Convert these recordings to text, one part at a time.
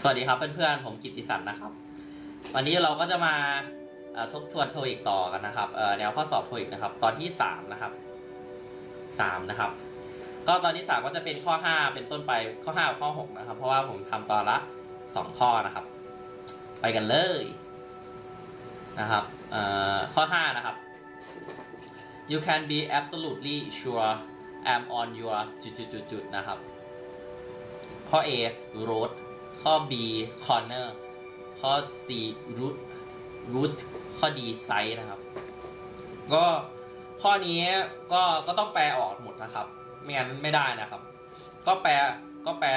สวัสดีครับเพื่อนๆ ผมกิตติสันนะครับ วันนี้เราก็จะมาทบทวนโทอีกต่อกันนะครับแนวข้อสอบโทอีกนะครับ ตอนที่สามนะครับสามนะครับ ก็ตอนที่สามก็จะเป็นข้อห้าเป็นต้นไปข้อห้ากับข้อหกนะครับ เพราะว่าผมทำตอนละสองข้อนะครับ ไปกันเลยนะครับข้อห้านะครับ you can be absolutely sure I'm on your จุดๆๆนะครับ ข้อ A road ข้อ B corner ข้อ C root root ข้อ D side นะครับ ก็ข้อนี้ก็ก็ต้องแปลออกหมดนะครับ ไม่งั้นไม่ได้นะครับ ก็แปลก็แปล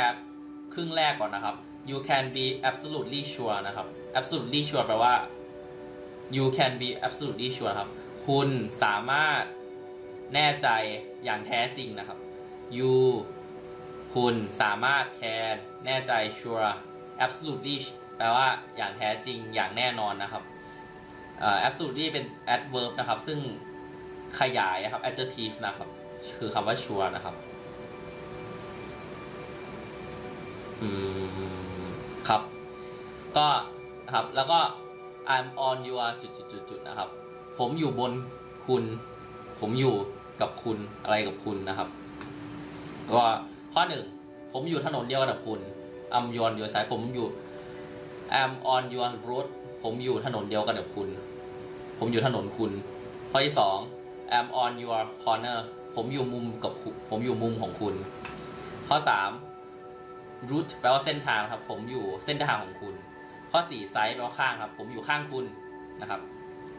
ครึ่งแรกก่อนนะครับ you can be absolutely sure นะครับ absolutely sure แปลว่า you can be absolutely sure ครับ คุณสามารถแน่ใจอย่างแท้จริงนะครับ you คุณสามารถ can แน่ใจ sure absolutely แปลว่าอย่างแท้จริงอย่างแน่นอนนะครับ absolutely เป็น adverb นะครับ ซึ่งขยายนะครับ adjective นะครับ คือคำว่า sure นะครับอืมครับ ก็นะครับ แล้วก็ I'm on your จุดจุดจุดจุดนะครับ ผมอยู่บนคุณ ผมอยู่กับคุณอะไรกับคุณนะครับ ก็ ข้อหนึ่งผมอยู่ถนนเดียวกับคุณ I'm on your side ผมอยู่ I'm on your road ผมอยู่ถนนเดียวกันกับคุณ ผมอยู่ถนนคุณ ข้อที่สอง I'm on your corner ผมอยู่มุมกับผมอยู่มุมของคุณ ข้อสาม route แปลว่าเส้นทางครับ ผมอยู่เส้นทางของคุณ ข้อสี่ side แปลว่าข้างครับ ผมอยู่ข้างคุณนะครับ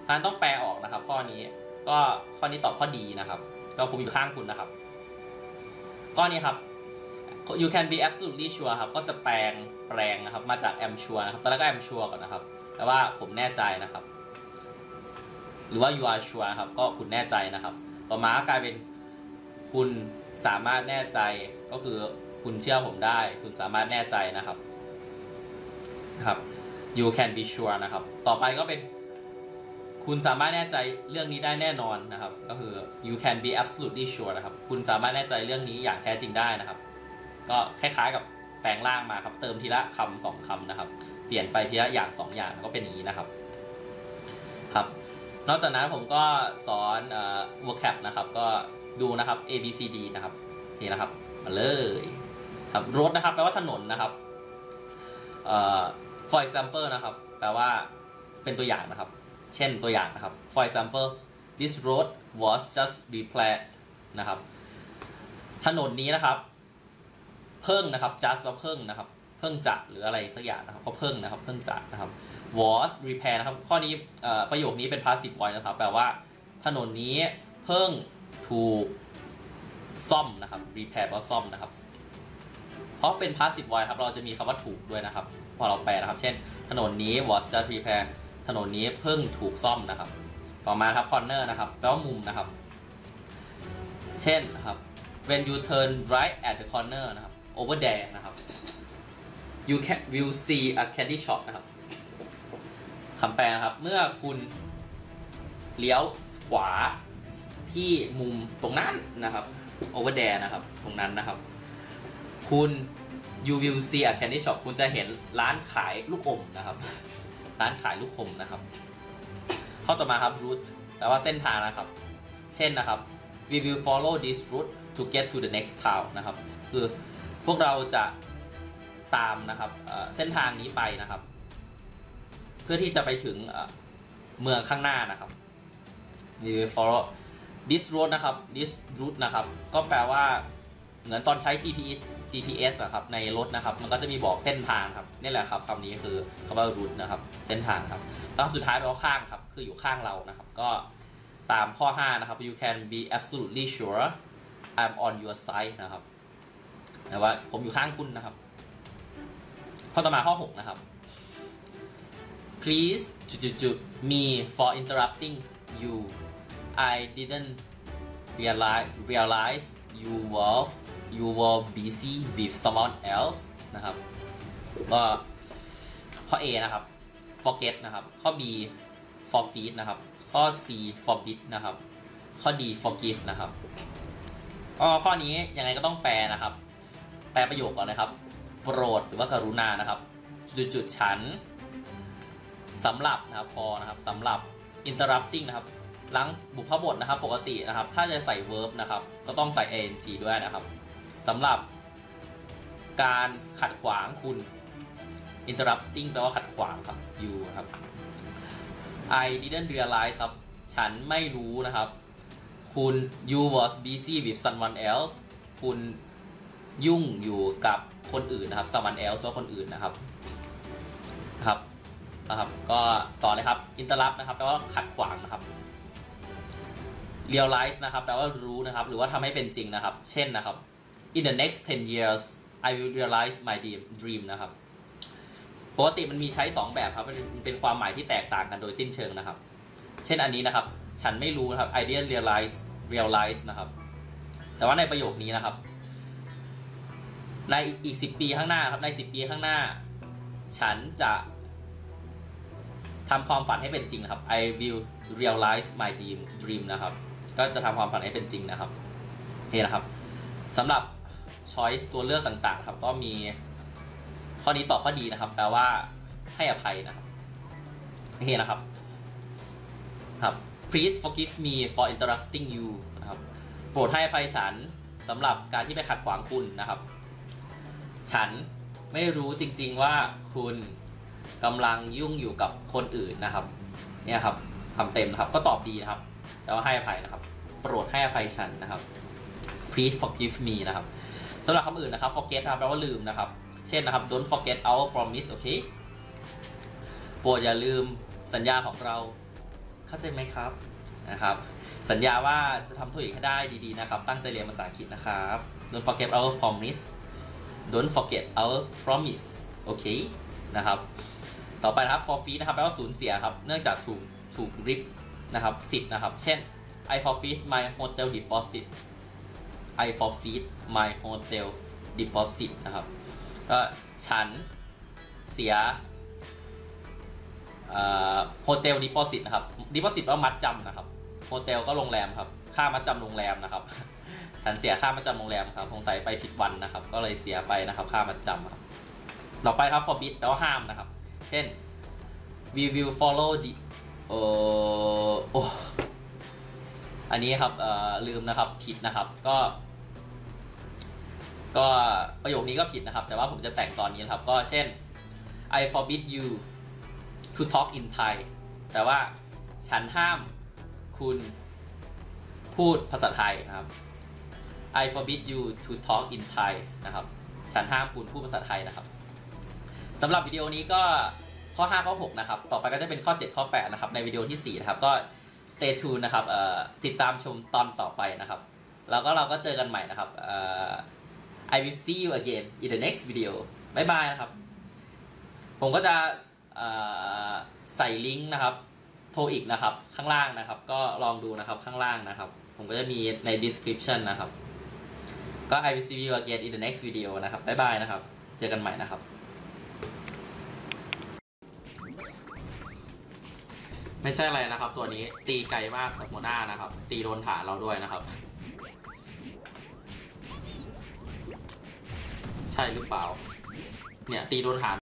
ท่านต้องแปลออกนะครับ ข้อนี้ ก็ข้อนี้ตอบข้อดีนะครับ ก็ผมอยู่ข้างคุณนะครับ ข้อนี้ครับ you can be absolutely sure ครับ ก็จะแปลงแปลงนะครับ มาจาก am sure นะครับ ตอนแรกก็ am sure ก่อนนะครับ แต่ว่าผมแน่ใจนะครับ หรือว่า you are sure ครับ ก็คุณแน่ใจนะครับ ต่อมาก็กลายเป็นคุณสามารถแน่ใจ ก็คือคุณเชื่อผมได้ คุณสามารถแน่ใจนะครับนะครับ you can be sure นะครับ ต่อไปก็เป็น คุณสามารถแน่ใจเรื่องนี้ได้แน่นอนนะครับ ก็คือ you can be absolutely sure นะครับ คุณสามารถแน่ใจเรื่องนี้อย่างแท้จริงได้นะครับ ก็คล้ายๆกับแปลงร่างมาครับ เติมทีละคำสองคำนะครับ เปลี่ยนไปทีละอย่างสองอย่างก็เป็นอย่างนี้นะครับ ครับ นอกจากนั้นผมก็สอนเอ่อ vocab นะครับ ก็ดูนะครับ A B C D นะครับนี่นะครับมาเลยครับ road นะครับ แปลว่าถนนนะครับเอ่อ for example นะครับ แปลว่าเป็นตัวอย่างนะครับ เช่นตัวอย่างนะครับ for example this road was just repaired นะครับ ถนนนี้นะครับ เพิ่งนะครับ just ว่าเพิ่งนะครับ เพิ่งจะหรืออะไรสักอย่างนะครับก็เพิ่งนะครับ เพิ่งจะนะครับ was repair นะครับ ข้อนี้ประโยคนี้เป็น passive voice นะครับ แปลว่าถนนนี้เพิ่งถูกซ่อมนะครับ repair ว่าซ่อมนะครับ เพราะเป็น passive voice ครับ เราจะมีคำว่าถูกด้วยนะครับ พอเราแปลนะครับ เช่น ถนนนี้ was just repair ถนนนี้เพิ่งถูกซ่อมนะครับ ต่อมาครับ corner นะครับ แปลว่ามุมนะครับ เช่นนะครับ when you turn right at the corner นะครับ over there นะครับ you can will see a candy shop นะครับคำแปลนะครับ เมื่อคุณเลี้ยวขวาที่มุมตรงนั้นนะครับ over there นะครับ ตรงนั้นนะครับ คุณ you will see a candy shop คุณจะเห็นร้านขายลูกอมนะครับ ร้านขายลูกอมนะครับ ข้อต่อมาครับ route แปลว่าเส้นทางนะครับ เช่นนะครับ we will follow this route to get to the next town นะครับ คือ พวกเราจะตามนะครับเส้นทางนี้ไปนะครับ เพื่อที่จะไปถึงเอ่อเมืองข้างหน้านะครับ we will follow this road นะครับ this route นะครับ ก็แปลว่าเหมือนตอนใช้ GPS GPS นะครับ ในรถนะครับ มันก็จะมีบอกเส้นทางครับนี่แหละครับคำนี้คือคำว่า route นะครับ เส้นทางครับแล้วคำสุดท้ายแปลว่าข้างครับ คืออยู่ข้างเรานะครับ ก็ตามข้อ 5 นะครับ you can be absolutely sure I'm on your side นะครับ แต่ว่า ผมอยู่ข้างคุณนะครับ ข้อต่อมาข้อ 6 นะครับ please จุดจุดจุด me for interrupting you I didn't realize realize you were you were busy with someone else นะครับก็ข้อ A นะครับ forget นะครับ ข้อ B forfeit นะครับ ข้อ C forbid นะครับ ข้อ D forgive นะครับก็ข้อนี้ยังไงก็ต้องแปลนะครับ ปลประโยคก่อนนะครับ โปรดหรือว่ากรุณานะครับ จุดๆฉันสำหรับนะครับ for นะครับสำหรับ interrupting นะครับหลังบุพบทนะครับ ปกตินะครับ ถ้าจะใส่ verb นะครับ ก็ต้องใส่ ing ด้วยนะครับสำหรับการขัดขวางคุณ interrupting แปลว่าขัดขวางครับ you ครับ I didn't realize ครับ ฉันไม่รู้นะครับ คุณ you was busy with someone else คุณ ยุ่งอยู่กับคนอื่นนะครับ someone else ว่าคนอื่นนะครับนะครับนะครับ ก็ต่อเลยครับ interrupt นะครับแปลว่าขัดขวางนะครับ realize นะครับแปลว่ารู้นะครับ หรือว่าทำให้เป็นจริงนะครับ เช่นนะครับ in the next 10 years I will realize my dream dream นะครับปกติมันมีใช้ 2 แบบครับมันเป็นความหมายที่แตกต่างกันโดยสิ้นเชิงนะครับ เช่นอันนี้นะครับ ฉันไม่รู้นะครับ I didn't realize realize นะครับ แต่ว่าในประโยคนี้นะครับ ในอีก10ปีข้างหน้าครับใน10ปีข้างหน้า ฉันจะทำความฝันให้เป็นจริงนะครับ I will realize my dream dream นะครับ ก็จะทำความฝันให้เป็นจริงนะครับนี่นะครับสำหรับ choice ตัวเลือกต่างๆ ครับ ก็มีข้อนี้ตอบข้อดีนะครับ แปลว่าให้อภัยนะครับนี่นะครับครับ please forgive me for interrupting you นะครับ โปรดให้อภัยฉันสำหรับการที่ไปขัดขวางคุณนะครับ ฉันไม่รู้จริงๆว่าคุณกำลังยุ่งอยู่กับคนอื่นนะครับ เนี่ยครับคำเต็มนะครับ ก็ตอบดีนะครับแต่ว่าให้อภัยนะครับ โปรดให้อภัยฉันนะครับ please forgive me นะครับสำหรับคำอื่นนะครับ forget นะครับแปลว่าลืมนะครับ เช่นนะครับ don't forget our promise โอเคโปรดอย่าลืมสัญญาของเรา เข้าใจไหมครับนะครับ สัญญาว่าจะทำตัวเองให้ได้ดีๆนะครับ ตั้งใจเรียนภาษาอังกฤษนะครับ don't forget our promise don't forget our promise โอเคนะครับ ต่อไปนะครับ forfeit นะครับแปลว่าสูญเสียครับ เนื่องจากถูกถูกริบนะครับสิทธิ์นะครับ เช่น I forfeit my hotel deposit I forfeit my hotel deposit นะครับก็ฉันเสีย hotel deposit นะครับ deposit ว่ามัดจำนะครับ hotel ก็โรงแรมครับ ค่ามัดจำโรงแรมนะครับฉันเสียค่ามัดจำโรงแรมครับสงสัยไปผิดวันนะครับ ก็เลยเสียไปนะครับค่ามัดจำครับต่อไปครับ forbid แปลว่าห้ามนะครับ เช่น we will follow the เอ่อโอ้อันนี้ครับเอ่อลืมนะครับผิดนะครับก็ ก็ประโยคนี้ก็ผิดนะครับ แต่ว่าผมจะแต่งตอนนี้นะครับ ก็เช่น I forbid you to talk in Thai แต่ว่าฉันห้ามคุณ พูดภาษาไทยนะครับ I forbid you to talk in Thai นะครับ ฉันห้ามคุณพูดภาษาไทยนะครับสำหรับวิดีโอนี้ก็ข้อ 5 ข้อ 6 นะครับ ต่อไปก็จะเป็นข้อ 7 ข้อ 8 นะครับ ในวิดีโอที่ 4 นะครับ ก็ stay tuned นะครับติดตามชมตอนต่อไปนะครับ แล้วก็เราก็เจอกันใหม่นะครับ I will see you again in the next video บ๊ายบายนะครับ ผมก็จะใส่ลิงก์นะครับ โทรอีกนะครับ ข้างล่างนะครับ ก็ลองดูนะครับข้างล่างนะครับ ผมก็จะมีใน description นะครับ ก็ I will see you again in the next video นะครับ บ๊ายบายนะครับ เจอกันใหม่นะครับ ไม่ใช่อะไรนะครับ ตัวนี้ตีไกลมากกับหัวหน้านะครับ ตีโดนฐานเราด้วยนะครับ ใช่หรือเปล่า เนี่ย ตีโดนฐาน